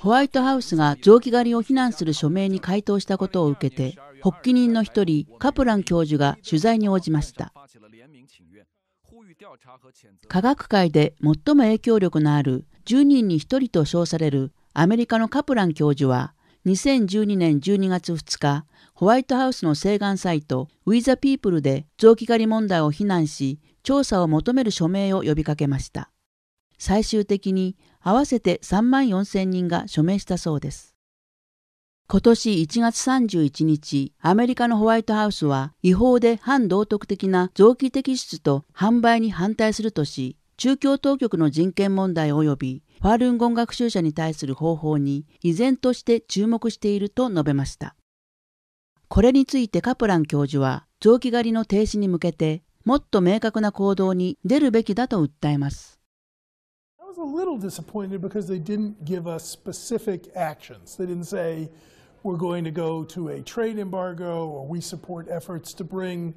ホワイトハウスが臓器狩りを非難する署名に回答したことを受けて発起人の一人カプラン教授が取材に応じました科学界で最も影響力のある10人に1人と称されるアメリカのカプラン教授は2012年12月2日ホワイトハウスの請願サイト We the People で臓器狩り問題を非難し調査を求める署名を呼びかけました最終的に合わせて3万4千人が署名したそうです。今年1月31日、アメリカのホワイトハウスは違法で反道徳的な臓器摘出と販売に反対するとし、中共当局の人権問題及びファールンゴン学習者に対する方法に依然として注目していると述べました。これについてカプラン教授は臓器狩りの停止に向けてもっと明確な行動に出るべきだと訴えます。Was a little disappointed because they didn't give us specific actions. They didn't say, we're going to go to a trade embargo or we support efforts to bring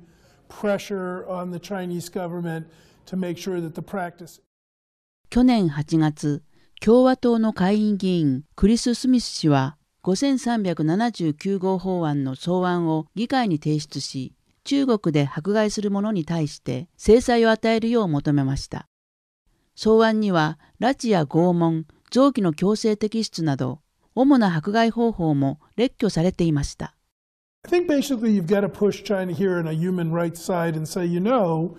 pressure on the Chinese government to make sure that the practice 去年8月、共和党の下院議員クリス・スミス氏は5379号法案の草案を議会に提出し、中国で迫害する者に対して制裁を与えるよう求めました。草案には拉致や拷問、臓器の強制摘出など、主な迫害方法も列挙されていました。I think basically you've got to push China here on a human rights side and say, you know,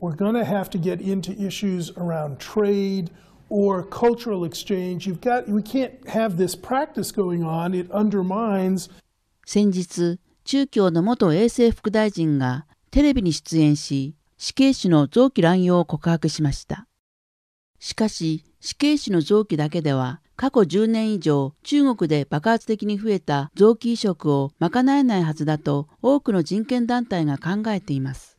we're going to have to get into issues around trade or cultural exchange. You've got, we can't have this practice going on. It undermines. 先日、中共の元衛生副大臣がテレビに出演し、死刑囚の臓器乱用を告白しました。しかし死刑囚の臓器だけでは過去10年以上中国で爆発的に増えた臓器移植を賄えないはずだと多くの人権団体が考えています。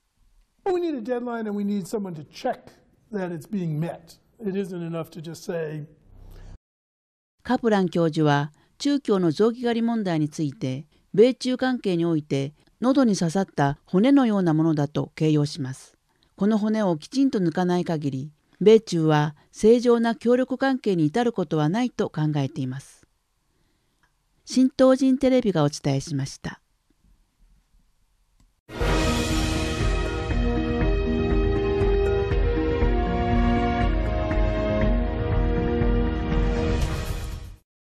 カプラン教授は中共の臓器狩り問題について米中関係において喉に刺さった骨のようなものだと形容します。この骨をきちんと抜かない限り米中は正常な協力関係に至ることはないと考えています。新東人テレビがお伝えしました。